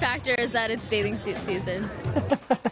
factor is that it's bathing suit season.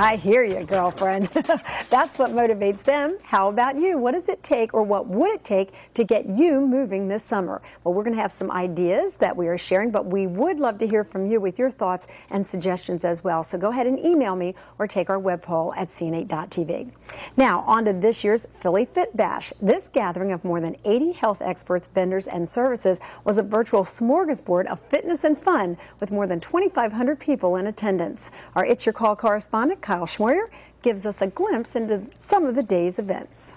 I hear you, girlfriend. That's what motivates them. How about you? What does it take or what would it take to get you moving this summer? Well, we're going to have some ideas that we are sharing, but we would love to hear from you with your thoughts and suggestions as well. So go ahead and email me or take our web poll at cn8.tv. Now, on to this year's Philly Fit Bash. This gathering of more than 80 health experts, vendors, and services was a virtual smorgasbord of fitness and fun with more than 2,500 people in attendance. Our It's Your Call correspondent Kyle Schmoyer gives us a glimpse into some of the day's events.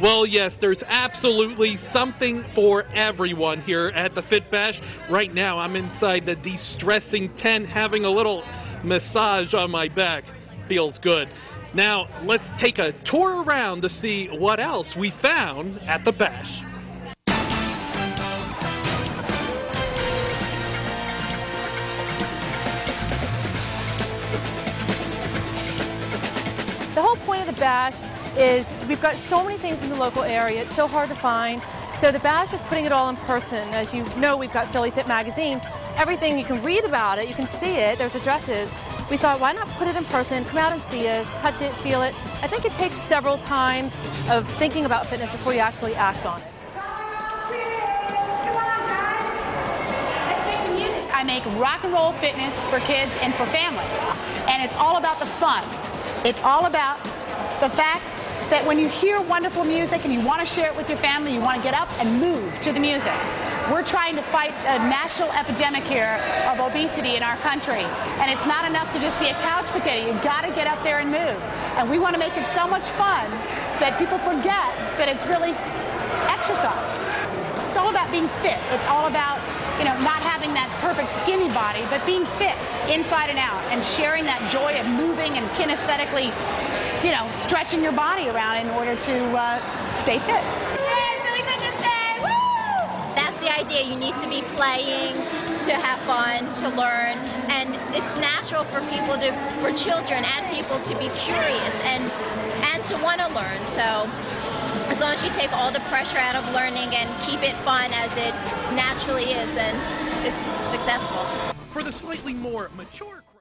Well, yes, there's absolutely something for everyone here at the Fit Bash. Right now, I'm inside the de stressing tent having a little massage on my back. Feels good. Now, let's take a tour around to see what else we found at the Bash. Point of the bash is we've got so many things in the local area, it's so hard to find. So the bash is putting it all in person. As you know, we've got Philly Fit magazine. Everything you can read about it, you can see it, there's addresses. We thought, why not put it in person, come out and see us, touch it, feel it. I think it takes several times of thinking about fitness before you actually act on it. I make rock and roll fitness for kids and for families. And it's all about the fun. It's all about the fact that when you hear wonderful music and you want to share it with your family, you want to get up and move to the music. We're trying to fight a national epidemic here of obesity in our country. And it's not enough to just be a couch potato. You've got to get up there and move. And we want to make it so much fun that people forget that it's really exercise. It's all about being fit. It's all about you know, not having that perfect skinny body, but being fit inside and out and sharing that joy of moving and kinesthetically, you know, stretching your body around in order to uh, stay fit. That's the idea. You need to be playing to have fun, to learn, and it's natural for people to, for children and people to be curious and and to want to learn. So as long as you take all the pressure out of learning and keep it fun as it naturally is, then it's successful. For the slightly more mature